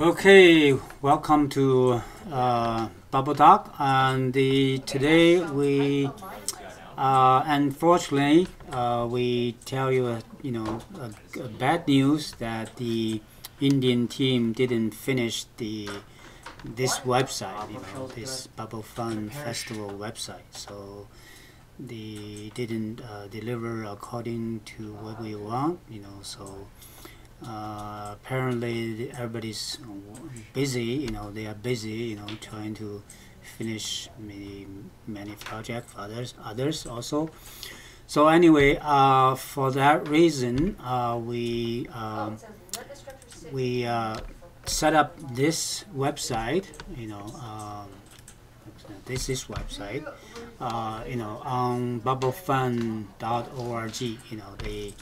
Okay, welcome to uh, Bubble Talk. And the today we, uh, unfortunately, uh, we tell you, uh, you know, a, a bad news that the Indian team didn't finish the this website, you know, this Bubble Fun Festival website. So they didn't uh, deliver according to what we want, you know. So uh, apparently everybody's busy, you know, they are busy, you know, trying to finish many many projects. Others others also. So anyway, uh, for that reason, uh, we um, we uh, set up this website, you know, um, this is website, uh, you know, on bubblefun.org, you know, the,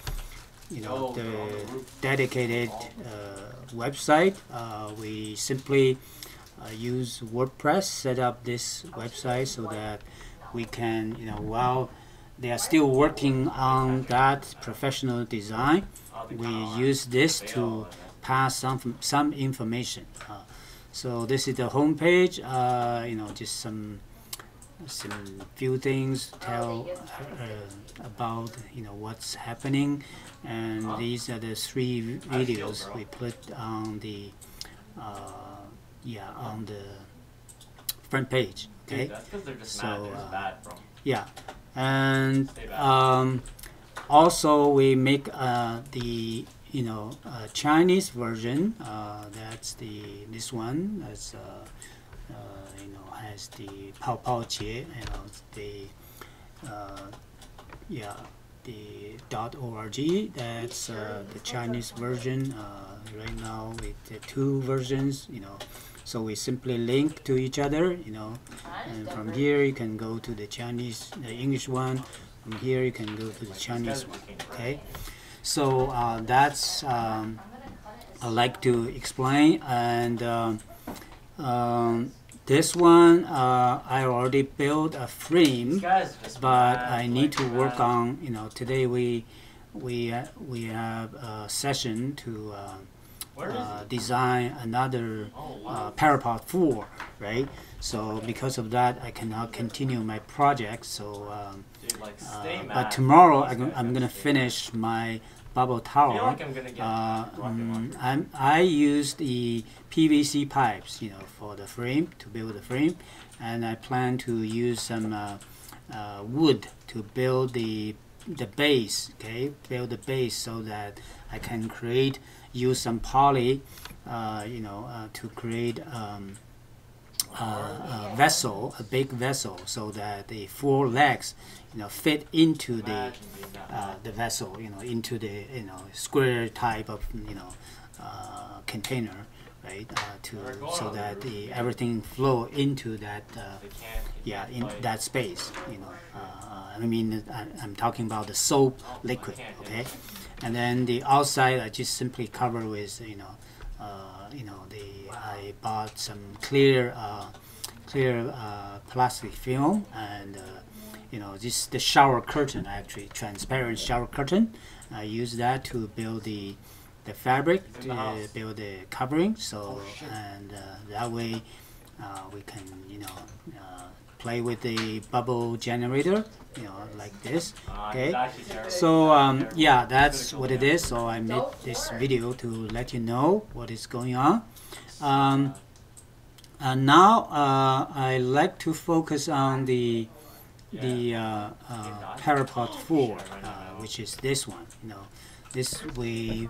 you know, the dedicated uh, website. Uh, we simply uh, use WordPress, set up this website so that we can, you know, while they are still working on that professional design, we use this to pass some some information. Uh, so this is the home page. Uh, you know, just some some few things tell uh, about you know what's happening, and these are the three videos we put on the uh, yeah on the front page. Okay, so uh, yeah, and um, also we make uh, the you know uh, Chinese version. Uh, that's the this one. That's you know has the Pao Pao Jie. You know the uh, yeah the dot org. That's uh, the Chinese version. Uh, right now with two versions. You know. So we simply link to each other, you know, and from here you can go to the Chinese, the English one. From here you can go to the Chinese one. Okay. So uh, that's um, I like to explain and um, um, this one uh, I already built a frame but I need to work on you know today we we uh, we have a session to uh, uh, design another uh, PyraPOD 4 right? So because of that I cannot continue my project so um, uh, but tomorrow I'm, I'm gonna finish my bubble tower. like I'm uh, I'm, I use the PVC pipes, you know, for the frame to build the frame, and I plan to use some uh, uh, wood to build the the base. Okay, build the base so that I can create use some poly, uh, you know, uh, to create. Um, a vessel, a big vessel, so that the four legs, you know, fit into the uh, the vessel, you know, into the you know square type of you know uh, container, right? Uh, to so that the everything flow into that uh, yeah in that space, you know. Uh, I mean, I, I'm talking about the soap liquid, okay? And then the outside, I just simply cover with you know, you know, the I bought some clear, uh, clear uh, plastic film and. Uh, you know, this the shower curtain actually transparent shower curtain. I use that to build the the fabric, to build the covering. So Oh, and uh, that way uh, we can you know uh, play with the bubble generator, you know, like this. Uh, Okay. it's actually terrible. So um, yeah, that's what it is. So I made this video to let you know what is going on. Um, and now uh, I like to focus on the the uh, uh, PyraPOD 4, uh, which is this one. You know, this we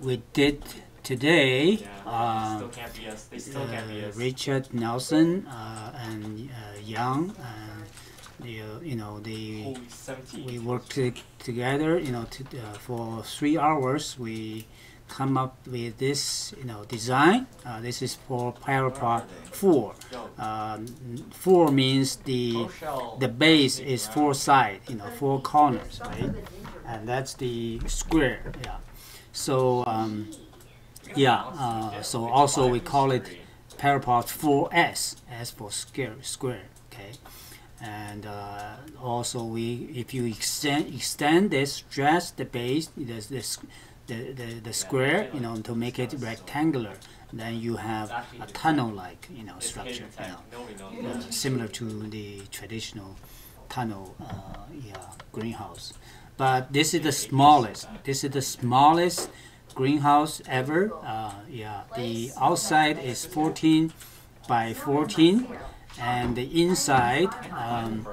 we did today. Yeah. Uh, still can't be us. They still can't be uh, us. Richard Nelson uh, and uh, Young and the, uh, you know the Holy 17. we worked to, together you know to, uh, for three hours we come up with this you know design uh, this is for PyraPOD 4 um, 4 means the the base is four side you know four corners right and that's the square yeah so um, yeah uh, so also we call it PyraPOD 4S S for square square okay and uh, also we if you extend extend this stretch the base this the, the, the square, you know, to make it rectangular. Then you have a tunnel-like, you know, structure, you know, uh, similar to the traditional tunnel, uh, yeah, greenhouse. But this is the smallest. This is the smallest greenhouse ever. Uh, yeah, the outside is 14 by 14, and the inside, um,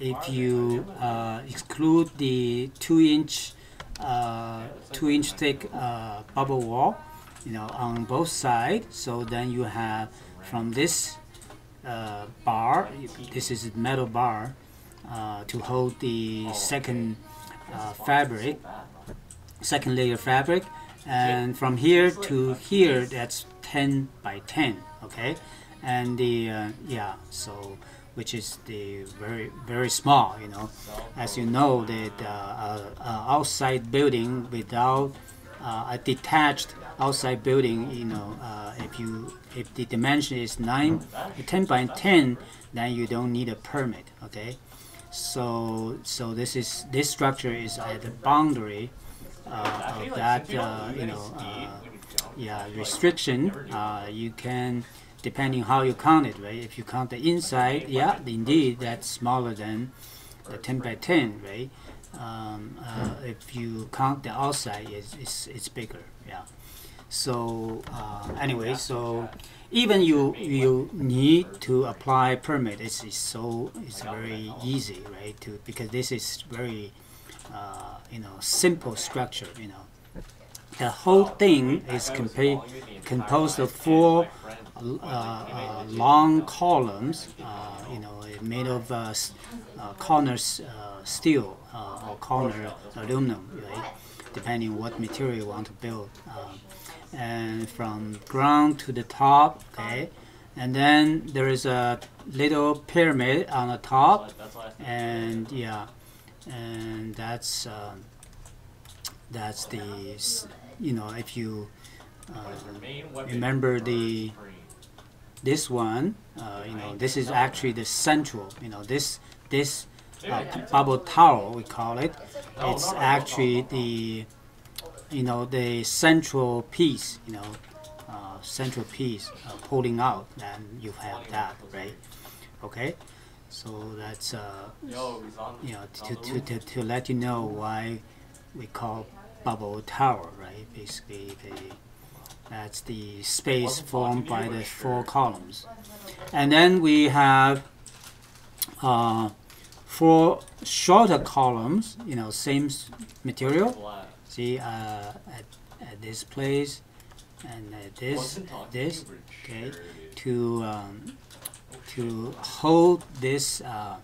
if you uh, exclude the two-inch, uh, two-inch thick uh, bubble wall, you know, on both sides. So then you have from this uh, bar, this is a metal bar, to hold the second fabric, second layer fabric, and from here to here, that's 10 by 10. Okay, and the uh, yeah, so which is the very very small. You know, as you know, that uh, uh, uh, outside building without uh, a detached outside building, you know, uh, if you if the dimension is nine, 10 by 10, then you don't need a permit. Okay, so so this is this structure is at the boundary of that uh, you know uh, yeah restriction. Uh, you can depending how you count it, right? If you count the inside, yeah, indeed that's smaller than the 10 by 10, right? Um, uh, if you count the outside, it's, it's, it's bigger, yeah. So uh, anyway, so even you you need to apply permit. It's, it's so it's very easy, right? To because this is very uh, you know simple structure. You know, the whole thing is compa- composed of four uh, uh, long columns. Uh, you know, made of uh, corners uh, steel or corner aluminum, right? Depending what material you want to build. And from ground to the top, okay. And then there is a little pyramid on the top, and yeah, and that's um, that's the you know if you uh, your main weapon remember the this one, uh, you know, this is actually the central, you know, this this uh, bubble tower we call it. It's actually the you know the central piece, you know, uh, central piece uh, pulling out, and you have that, right? Okay, so that's uh, Yo, you know to, to, to, to let you know why we call bubble tower, right? Basically, the that's the space formed by the four columns, and then we have uh, four shorter columns. You know, same material. See, uh, at, at this place, and at this, this, okay, to um, to hold this uh,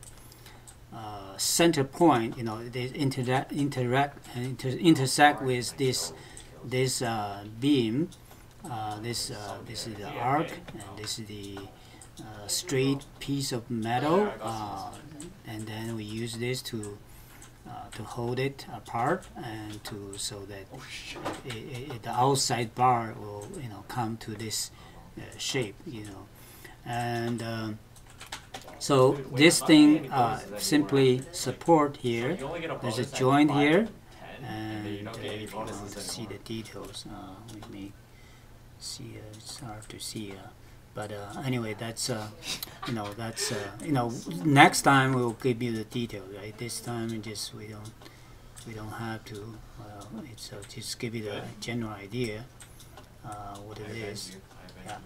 uh, center point, you know, they interact, interact, inter, intersect with this this uh, beam. Uh, this uh, this is the arc, and this is the uh, straight piece of metal, uh, and then we use this to uh, to hold it apart and to so that Oh shit. i i the outside bar will you know come to this uh, shape you know and um, so this thing uh, simply support here. There's a joint here. And 10, and then you and don't uh, if you want to see the details uh, let me see uh, it's hard to see uh, but uh, anyway that's uh, you know that's uh, you know next time we'll give you the detail right? This time we just we don't we don't have to well it's uh, just give you the general idea uh, what it is. Yeah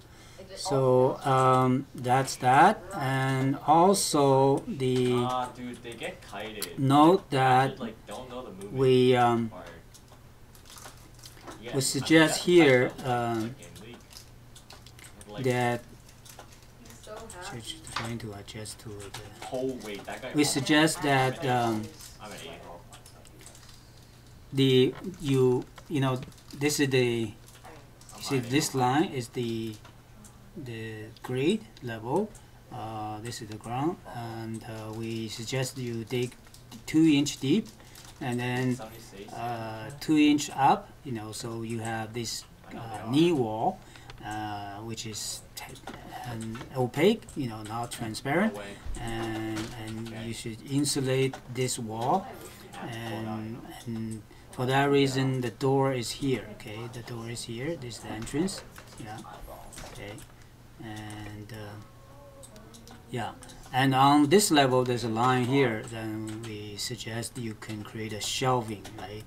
so um, that's that and also the Ah, dude, they get kited. note I that just, like don't know the movement we um, part. You we guys- suggest that's here um. Like, that so trying to adjust to the oh wait, that guy. we suggest that um, I'm an eight. the you you know this is the you see this line is the the grade level uh, this is the ground and uh, we suggest you dig two inch deep and then uh, two inch up you know so you have this uh, knee wall uh, which is opaque you know not transparent. And and you should insulate this wall and, and for that reason the door is here okay? The door is here this is the entrance yeah okay and uh, yeah. And on this level there's a line here then we suggest you can create a shelving right?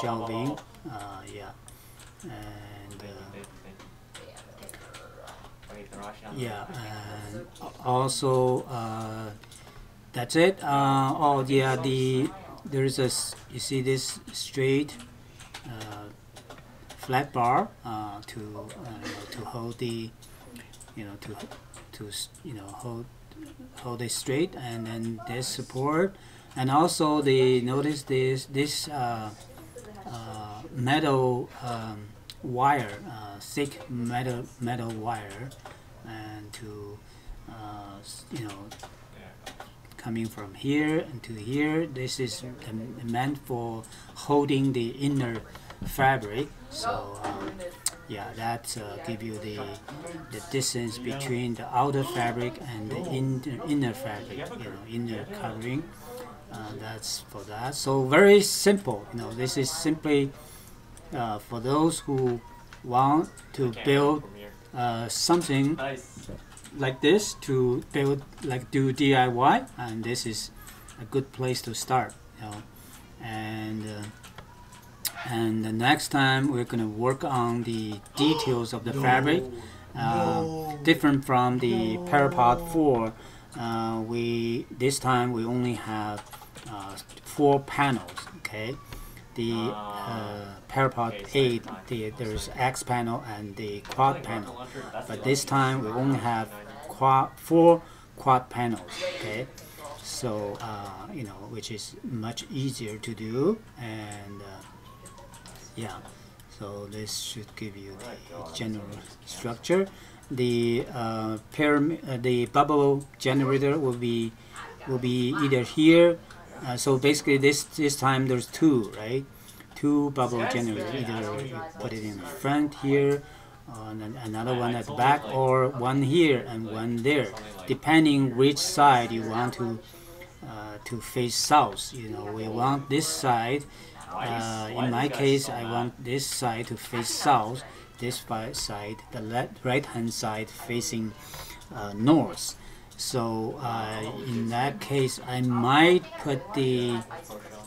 Shelving. Uh, yeah. And uh, yeah and also uh, that's it. Uh, oh yeah the there's a you see this straight uh, flat bar uh, to to hold the you know to to you know hold hold it straight and then this support. And also the notice this this uh, uh, metal um, wire uh, thick metal metal wire and to uh, you know coming from here and to here. This is meant for holding the inner fabric. So um, yeah that uh, give you the the distance between the outer fabric and the inner inner fabric you know inner covering. Uh, that's for that. So very simple you know this is simply uh, for those who want to build uh, something like this to build like do DIY and this is a good place to start you know. and and the next time we're gonna work on the details of the fabric uh, different from the PyraPOD 4 uh, we this time we only have uh, four panels okay? The uh, PyraPOD Okay, 8 the, there's X panel and the quad panel. but this time we only have quad, four quad panels okay? So uh, you know which is much easier to do and uh, yeah. So this should give you the general structure. The uh, uh, the bubble generator will be will be either here uh, so basically this this time there's two right? Two bubble generators. either you put it in the front here and another one at the back or one here and one there depending which side you want to uh, to face south. You know we want this side uh, in my case I want this side to face south this side the le- right hand side facing uh, north. So uh, in that case I might put the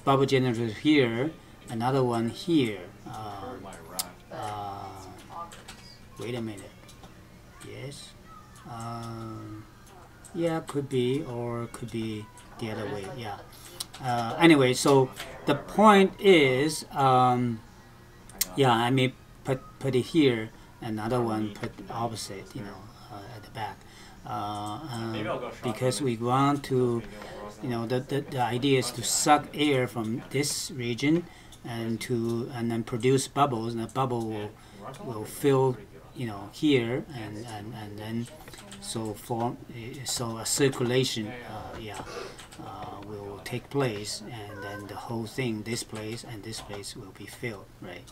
bubble generator here another one here. Uh, uh, wait a minute. Yes. Um, yeah could be or could be the other way yeah. Uh, anyway so the point is um, yeah I may put put it here another one put opposite you know uh, at the back. Uh, Maybe I'll go um, because we want to you know the, the, the idea is to suck air from this region and to and then produce bubbles and the bubble will, will fill you know here and, and, and then so form eh, so a circulation uh, yeah uh, will take place and then the whole thing this place and this place will be filled right?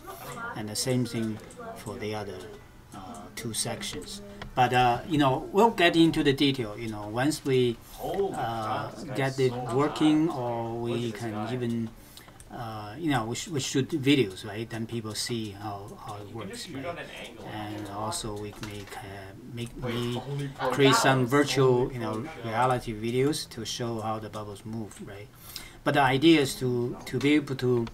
And the same thing for the other uh, two sections. But uh, you know we'll get into the detail you know once we uh, get it working or we can even uh, you know we, sh- we shoot videos right? Then people see how, how it You can works just shoot right? on an angle. and also we make uh, make Wait, me holy pro- create some virtual you know pro- reality videos to show how the bubbles move right? But the idea is to to be able to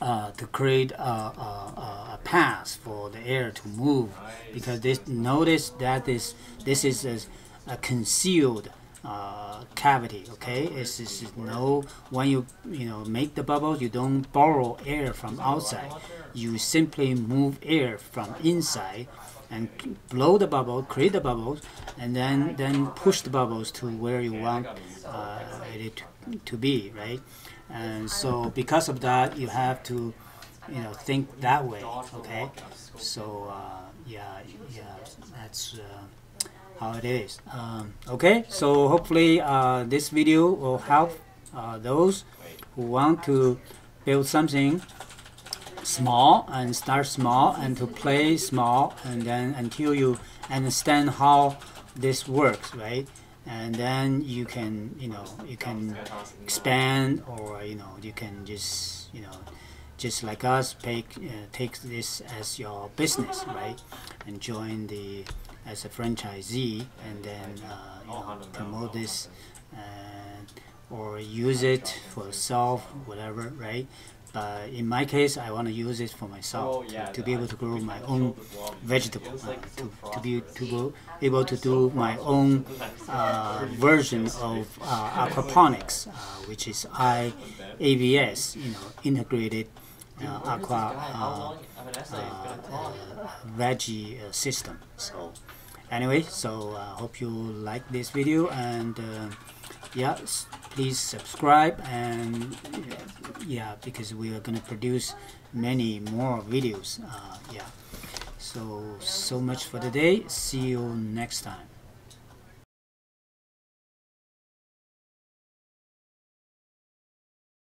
uh, to create a, a, a a path for the air to move. Because this notice that this this is a, a concealed uh, cavity okay? It's, it's it's no when you you know make the bubbles you don't borrow air from outside. You simply move air from inside and blow the bubble create the bubbles and then then push the bubbles to where you want uh, it to, be right? And so because of that you have to you know think that way okay? So uh, yeah yeah that's uh, how it is um, okay so hopefully uh, this video will help uh, those who want to build something small and start small and to play small and then until you understand how this works right and then you can you know you can expand or you know you can just you know just like us take uh, take this as your business, right? And join the as a franchisee, and then uh, you know, promote this, and or use it for self, whatever, right? But in my case, I want to use it for myself Oh, to, to be able to grow my own filled with water. vegetable, uh, to, to be to go able to do my own uh, version of uh, aquaponics, uh, which is IAVS, you know, integrated uh, Where is this aqua uh, long of an essay is gonna talk? veggie uh, system. So anyway, so I hope you like this video and uh, yeah, s- please subscribe and uh, yeah, because we are gonna produce many more videos. Uh, yeah. So so much for today. See you next time.